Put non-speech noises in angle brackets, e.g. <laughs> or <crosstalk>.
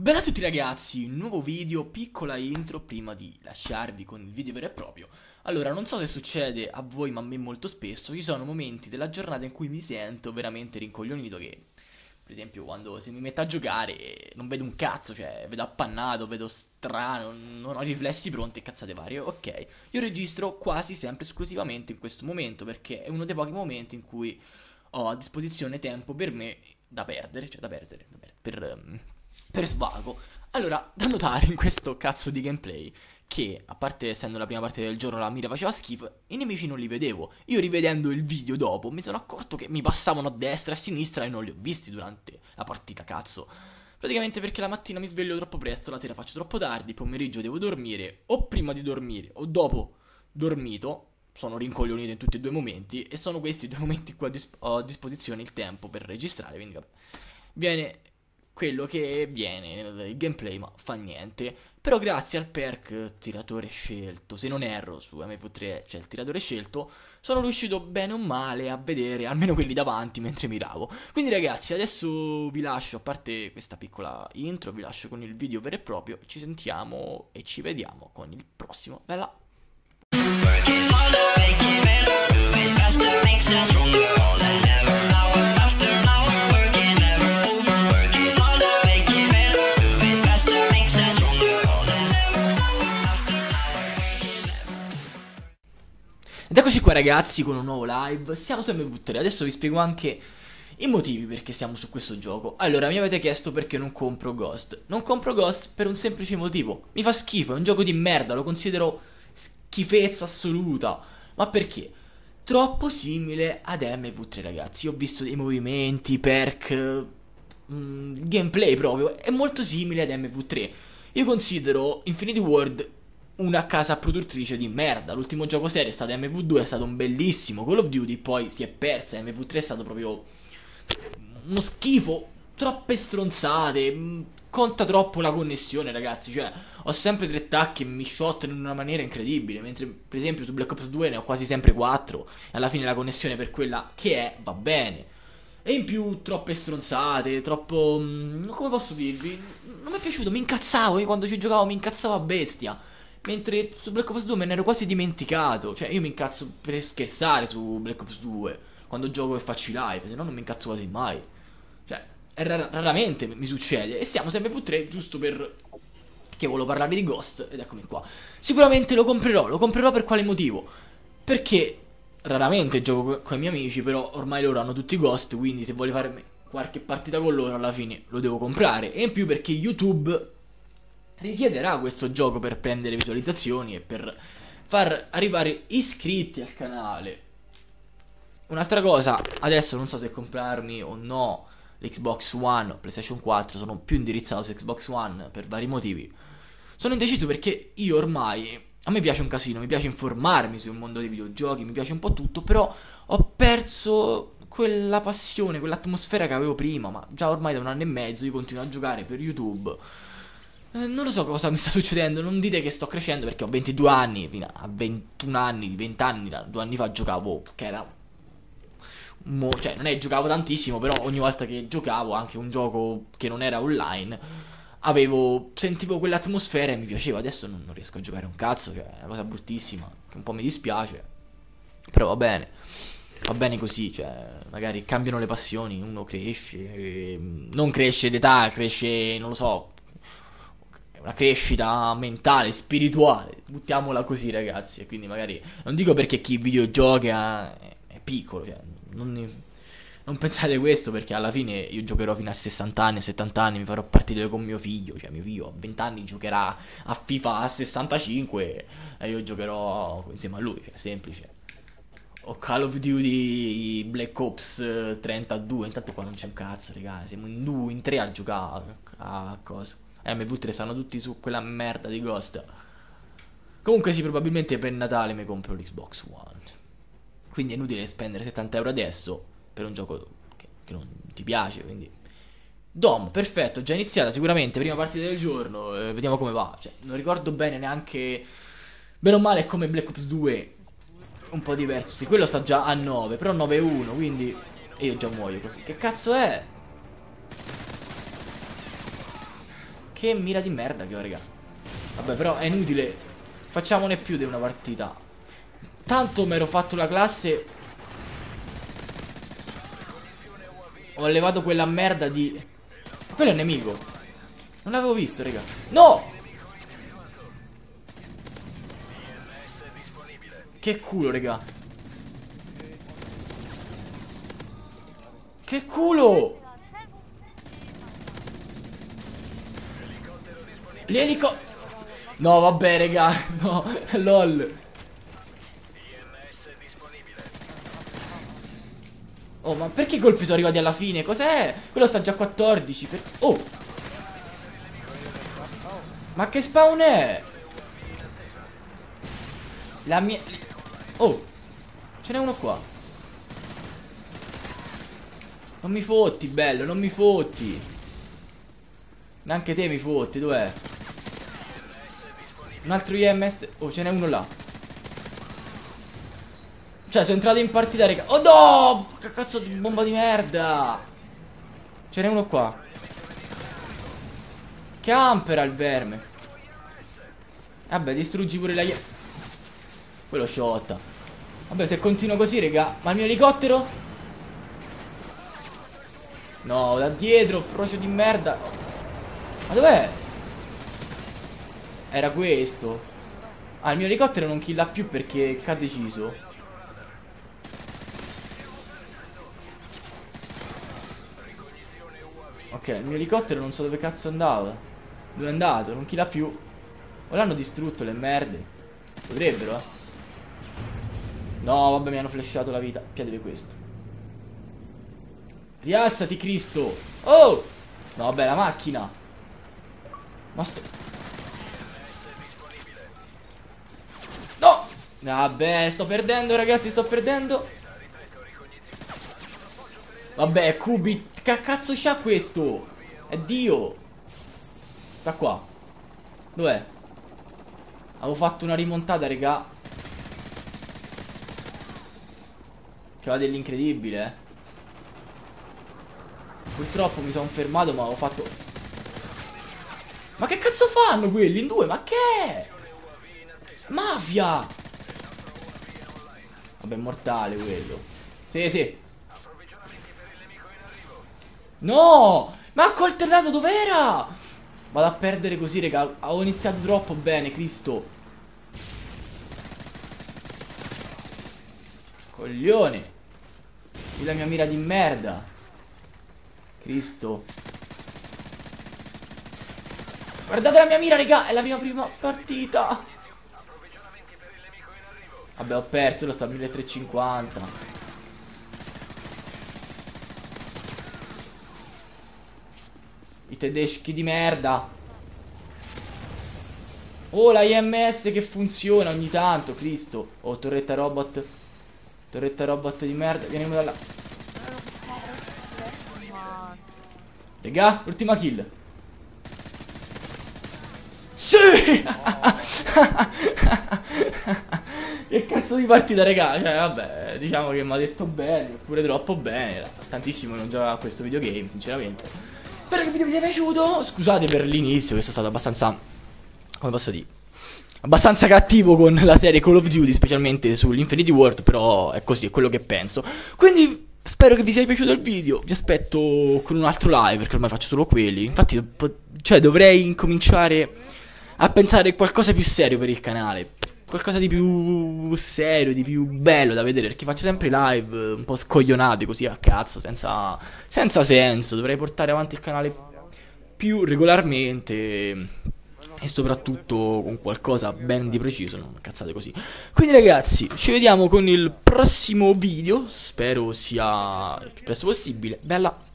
Bella a tutti ragazzi, nuovo video, piccola intro prima di lasciarvi con il video vero e proprio. Allora, non so se succede a voi ma a me molto spesso, ci sono momenti della giornata in cui mi sento veramente rincoglionito che... Per esempio quando se mi metto a giocare non vedo un cazzo, cioè vedo appannato, vedo strano, non ho riflessi pronti e cazzate varie. Ok, io registro quasi sempre esclusivamente in questo momento perché è uno dei pochi momenti in cui ho a disposizione tempo per me da perdere, cioè da perdere, da perdere per... Um, per svago. Allora, da notare in questo cazzo di gameplay che, a parte essendo la prima parte del giorno la mira faceva schifo, i nemici non li vedevo. Io rivedendo il video dopo mi sono accorto che mi passavano a destra e a sinistra e non li ho visti durante la partita, cazzo. Praticamente perché la mattina mi sveglio troppo presto, la sera faccio troppo tardi, pomeriggio devo dormire, o prima di dormire o dopo dormito, sono rincoglionito in tutti e due i momenti, e sono questi due momenti in disp- ho a disposizione il tempo per registrare, quindi vabbè. Viene quello che viene nel gameplay, ma fa niente. Però grazie al perk tiratore scelto, se non erro su MV3 c'è il tiratore scelto, sono riuscito bene o male a vedere almeno quelli davanti mentre miravo. Quindi ragazzi, adesso vi lascio, a parte questa piccola intro, vi lascio con il video vero e proprio, ci sentiamo e ci vediamo con il prossimo. Bella! Ragazzi con un nuovo live, siamo su MV3, adesso vi spiego anche i motivi perché siamo su questo gioco. Allora, mi avete chiesto perché non compro Ghost. Non compro Ghost per un semplice motivo, mi fa schifo, è un gioco di merda, lo considero schifezza assoluta. Ma perché? Troppo simile ad MV3 ragazzi, Io ho visto dei movimenti, perk, mh, mm, gameplay proprio, è molto simile ad MV3. Io considero Infinity World una casa produttrice di merda. L'ultimo gioco serie è stato MV2, è stato un bellissimo Call of Duty, poi si è persa. MV3 è stato proprio uno schifo, troppe stronzate. Mm, conta troppo la connessione, ragazzi. Cioè, ho sempre tre tacchi e mi shot in una maniera incredibile. Mentre, per esempio, su Black Ops 2 ne ho quasi sempre quattro. E alla fine la connessione per quella che è va bene. E in più troppe stronzate, troppo... Mm, come posso dirvi? Non mi è piaciuto, mi incazzavo. Io quando ci giocavo mi incazzavo a bestia. Mentre su Black Ops 2 me ne ero quasi dimenticato. Cioè, io mi incazzo per scherzare su Black Ops 2 quando gioco e faccio i live, se no non mi incazzo quasi mai. Cioè, rar- raramente mi succede. E siamo sempre V3 giusto per. Che volevo parlare di Ghost ed eccomi qua. Sicuramente lo comprerò. Lo comprerò per quale motivo? Perché raramente gioco con i miei amici, però ormai loro hanno tutti Ghost. Quindi se voglio fare qualche partita con loro, alla fine lo devo comprare. E in più perché YouTube richiederà questo gioco per prendere visualizzazioni e per far arrivare iscritti al canale. Un'altra cosa, adesso non so se comprarmi o no l'Xbox One o PlayStation 4, sono più indirizzato su Xbox One per vari motivi. Sono indeciso perché io ormai a me piace un casino, mi piace informarmi sul mondo dei videogiochi, mi piace un po' tutto, però ho perso quella passione, quell'atmosfera che avevo prima, ma già ormai da un anno e mezzo io continuo a giocare per YouTube eh, non lo so cosa mi sta succedendo, non dite che sto crescendo perché ho 22 anni, fino a 21 anni, 20 anni, due anni fa giocavo, che era... Mo, cioè, non è che giocavo tantissimo, però ogni volta che giocavo, anche un gioco che non era online, avevo, sentivo quell'atmosfera e mi piaceva. Adesso non, non riesco a giocare un cazzo, che è una cosa bruttissima, che un po' mi dispiace. Però va bene va bene così, cioè, magari cambiano le passioni, uno cresce, non cresce d'età, cresce, non lo so, una crescita mentale, spirituale, buttiamola così ragazzi, e quindi magari non dico perché chi videogioca è, piccolo, cioè, non, non, pensate questo perché alla fine io giocherò fino a 60 anni, a 70 anni, mi farò partire con mio figlio, cioè mio figlio a 20 anni giocherà a FIFA a 65 e io giocherò insieme a lui, cioè, semplice. O Call of Duty Black Ops 32, intanto qua non c'è un cazzo, raga, siamo in due, in tre a giocare a cosa. MV3 stanno tutti su quella merda di Ghost. Comunque sì, probabilmente per Natale mi compro l'Xbox One. Quindi è inutile spendere 70 euro adesso per un gioco che, che non ti piace, quindi... Dom, perfetto, già iniziata sicuramente, prima partita del giorno, eh, vediamo come va. Cioè, non ricordo bene neanche... Bene o male è come Black Ops 2, un po' diverso. Sì, quello sta già a 9, però 9-1, quindi... E io già muoio così. Che cazzo è? Che mira di merda che ho, raga. Vabbè, però è inutile. Facciamone più di una partita. Tanto mi ero fatto la classe. Ho levato quella merda di... Quello è un nemico. Non l'avevo visto, raga. No! Che culo, raga. Che culo! L'elico... No, vabbè, raga. <laughs> No, lol. Oh, ma perché i colpi sono arrivati alla fine? Cos'è? Quello sta già a 14. Per... Oh! Ma che spawn è? La mia... Oh! Ce n'è uno qua. Non mi fotti, bello, non mi fotti. Neanche te mi fotti, dov'è? Un altro IMS. Oh, ce n'è uno là. Cioè, sono entrato in partita, raga. Oh no! Che cazzo di bomba di merda! Ce n'è uno qua. Che ampera il verme. Vabbè, distruggi pure la... Quello sciotta. Vabbè, se continuo così, raga. Ma il mio elicottero? No, da dietro, frocio di merda. Ma dov'è? Era questo. Ah, il mio elicottero non killa più perché ha deciso? Ok, il mio elicottero non so dove cazzo andava. Dove è andato? Non killa più. O l'hanno distrutto le merde. Potrebbero, eh. No, vabbè, mi hanno flashato la vita. Piadevi questo. Rialzati, Cristo. Oh! No, vabbè, la macchina. Ma sto... No! Vabbè, sto perdendo, ragazzi, sto perdendo. Vabbè, Cubi, che cazzo c'ha questo? È Dio. Sta qua. Dov'è? Avevo fatto una rimontata, raga. Che va dell'incredibile, eh. Purtroppo mi sono fermato, ma avevo fatto... Ma che cazzo fanno quelli in due? Ma che è? Mafia! Vabbè, è mortale quello. Sì, sì. No! Ma ha coltellato dov'era? Vado a perdere così, raga. Ho iniziato troppo bene, Cristo. Coglione. Qui la mia mira di merda. Cristo. Guardate la mia mira, raga. È la mia prima partita. Vabbè, ho perso. Lo sta a 1350. I tedeschi di merda. Oh, la IMS che funziona ogni tanto, Cristo. Oh, torretta robot. Torretta robot di merda. Vieniamo da là. Raga, ultima kill. Sì! <laughs> che cazzo di partita, raga? Cioè, vabbè, diciamo che mi ha detto bene, oppure troppo bene. Tantissimo non giocava a questo videogame, sinceramente. Spero che il video vi sia piaciuto. Scusate per l'inizio, questo è stato abbastanza. Come posso dire? Abbastanza cattivo con la serie Call of Duty, specialmente sull'Infinity World. Però è così, è quello che penso. Quindi. Spero che vi sia piaciuto il video. Vi aspetto con un altro live perché ormai faccio solo quelli. Infatti, cioè, dovrei incominciare a pensare a qualcosa più serio per il canale qualcosa di più serio, di più bello da vedere. Perché faccio sempre live un po' scoglionati così a cazzo, senza, senza senso. Dovrei portare avanti il canale più regolarmente. E soprattutto con qualcosa ben di preciso, non cazzate così. Quindi ragazzi, ci vediamo con il prossimo video. Spero sia il più presto possibile. Bella.